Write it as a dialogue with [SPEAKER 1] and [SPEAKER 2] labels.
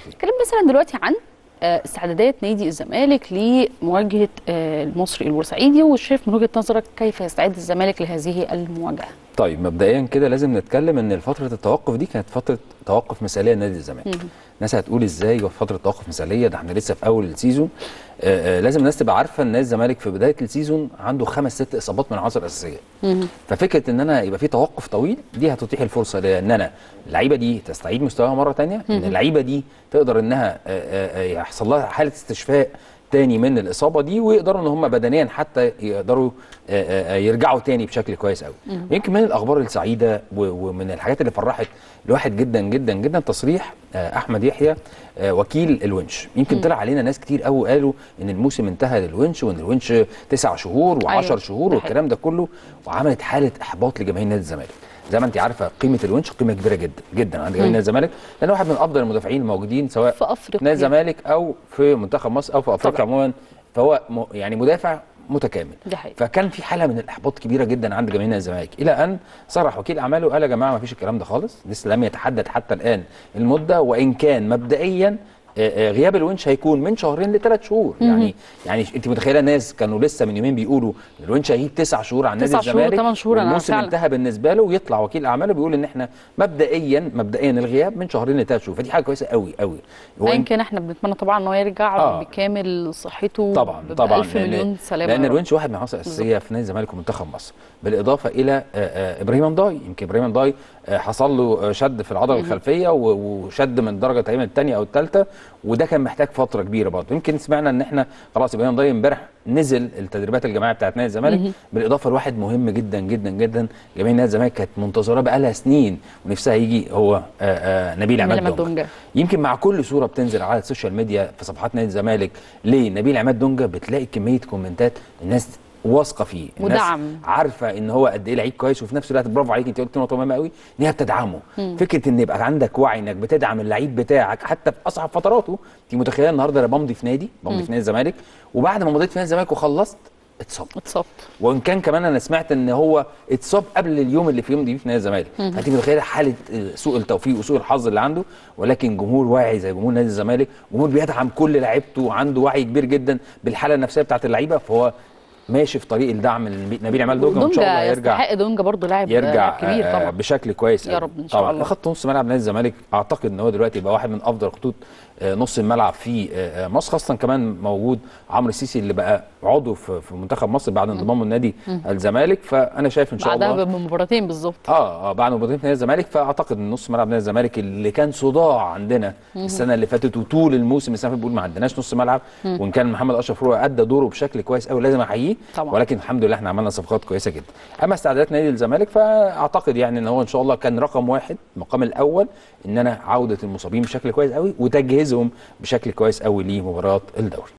[SPEAKER 1] فيه
[SPEAKER 2] اتكلم مثلا دلوقتي عن آه، استعدادات نادي الزمالك لمواجهة آه، المصري البورسعيدي وشايف من وجهة نظرك كيف يستعد الزمالك لهذه المواجهة؟
[SPEAKER 1] طيب مبدئيا كده لازم نتكلم إن فترة التوقف دي كانت فترة توقف مثاليه لنادي الزمالك. الناس هتقول إزاي فترة توقف مثاليه ده إحنا لسه في أول ال season آه آه لازم الناس تبقى عارفة إن الزمالك في بداية ال season عنده خمس ست إصابات من العناصر الأساسية. ففكرة إن أنا يبقى في توقف طويل دي هتتيح الفرصة لأن أنا اللعيبة دي تستعيد مستواها مرة ثانية إن اللعيبة دي تقدر إنها آه، يحصل لها حالة استشفاء تاني من الإصابة دي ويقدروا إن هم بدنيا حتى يقدروا آه، آه، آه، يرجعوا تاني بشكل كويس قوي يمكن من الأخبار السعيدة ومن الحاجات اللي فرحت الواحد جدا جدا جدا تصريح أحمد يحيى وكيل الونش. يمكن طلع علينا ناس كتير قوي قالوا إن الموسم انتهى للونش وإن الونش تسع شهور و10
[SPEAKER 2] أيوة،
[SPEAKER 1] شهور والكلام ده كله وعملت حالة إحباط لجماهير نادي الزمالك. زي ما انت عارفة قيمة الونش قيمة كبيرة جدا جدا عند جماهير نادي الزمالك لأن واحد من أفضل المدافعين الموجودين سواء
[SPEAKER 2] في أفريقيا.
[SPEAKER 1] نادي الزمالك أو في منتخب مصر أو في
[SPEAKER 2] أفريقيا.
[SPEAKER 1] عموما فهو يعني مدافع متكامل
[SPEAKER 2] دي حقيقة.
[SPEAKER 1] فكان في حالة من الإحباط كبيرة جدا عند جماهير الزمالك إلى أن صرح وكيل أعماله قال يا جماعة ما فيش الكلام ده خالص لسه لم يتحدد حتى الآن المدة وإن كان مبدئيا غياب الونش هيكون من شهرين لثلاث شهور. يعني يعني انت متخيله ناس كانوا لسه من يومين بيقولوا الونش هيغيب تسع شهور عن نادي
[SPEAKER 2] تسع شهور،
[SPEAKER 1] الزمالك
[SPEAKER 2] تمن شهور،
[SPEAKER 1] والموسم
[SPEAKER 2] فعلا.
[SPEAKER 1] انتهى بالنسبة له ويطلع وكيل اعماله بيقول ان إحنا مبدئيا مبدئيا الغياب من شهرين لثلاث شهور. فدي حاجة كويسه قوي قوي.
[SPEAKER 2] كان إحنا بنتمنى طبعا ان هو يرجع
[SPEAKER 1] آه.
[SPEAKER 2] بكامل صحته
[SPEAKER 1] طبعا طبعا.
[SPEAKER 2] بألف مليون سلامة لأن.
[SPEAKER 1] الونش واحد من العناصر الأساسية في نادي الزمالك ومنتخب مصر. بالإضافة إلى آه، آه، إبراهيم مضاي يمكن إبراهيم آه، حصل له شد في العضلة الخلفية وشد من الدرجه تقريبا الثانية أو الثالثه وده كان محتاج فترة كبيرة برضه. يمكن سمعنا إن إحنا خلاص إبراهيما نداي امبارح نزل التدريبات الجماعية بتاعت نادي الزمالك بالإضافة لواحد مهم جدا جدا جدا جماهير نادي الزمالك كانت منتظراه بقالها سنين ونفسها يجي هو آه، آه، نبيل عماد
[SPEAKER 2] عماد
[SPEAKER 1] دونجا.
[SPEAKER 2] دونجا.
[SPEAKER 1] يمكن مع كل صورة بتنزل على ال social media في صفحات نادي الزمالك لنبيل عماد دونجا بتلاقي كمية كومنتات الناس واثقة فيه. الناس
[SPEAKER 2] ودعم.
[SPEAKER 1] عارفة إن هو قد إيه لعيب كويس وفي نفس الوقت برافو عليك أنت قلت نقطة مهمة قوي إن هي بتدعمه. فكرة إن يبقى عندك وعي إنك بتدعم اللعيب بتاعك حتى في أصعب فتراته أنت متخيلة النهارده أنا بمضي في نادي بمضي في نادي الزمالك وبعد ما مضيت في نادي الزمالك وخلصت اتصاب
[SPEAKER 2] اتصبت.
[SPEAKER 1] وإن كان كمان أنا سمعت إن هو اتصاب قبل اليوم اللي في يوم دي في نادي الزمالك. انت متخيلة حالة سوء التوفيق وسوء الحظ اللي عنده؟ ولكن جمهور واعي زي جمهور نادي الزمالك جمهور بيدعم كل لعيبته وعنده وعي كبير جدا بالحالة النفسية بتاعت اللعيبة فهو ماشي في طريق الدعم لنبيل عماد دونجا وإن شاء الله
[SPEAKER 2] دونجا
[SPEAKER 1] يرجع
[SPEAKER 2] يستحق دونجا برضه لاعب
[SPEAKER 1] يرجع
[SPEAKER 2] كبير
[SPEAKER 1] آه،
[SPEAKER 2] طبعا
[SPEAKER 1] بشكل كويس
[SPEAKER 2] يا. رب إن شاء
[SPEAKER 1] طبعا
[SPEAKER 2] الله.
[SPEAKER 1] خط نص ملعب نادي الزمالك أعتقد إن هو دلوقتي يبقى واحد من أفضل خطوط آه، نص الملعب في آه، آه، مصر خاصة كمان موجود عمرو السيسي اللي بقى عضو في منتخب مصر بعد انضمامه لنادي الزمالك. فأنا شايف إن شاء الله
[SPEAKER 2] بعدها بمباراتين بالظبط.
[SPEAKER 1] آه آه بعد مباراتين في نادي الزمالك. فأعتقد إن نص ملعب نادي الزمالك اللي كان صداع عندنا السنة اللي فاتت وطول الموسم السنة اللي بنقول ما عندناش نص ملعب. وإن كان محمد أشرف هو أدى دوره بشكل كويس قوي لازم
[SPEAKER 2] أحييه.
[SPEAKER 1] ولكن الحمد لله إحنا عملنا صفقات كويسة جدا. أما استعدادات نادي الزمالك فأعتقد يعني إن هو إن شاء الله كان رقم واحد المقام الأول إن أنا عودة المصابين بشكل كويس قوي وتجهيزهم بشكل كويس قوي لمباراة الدوري.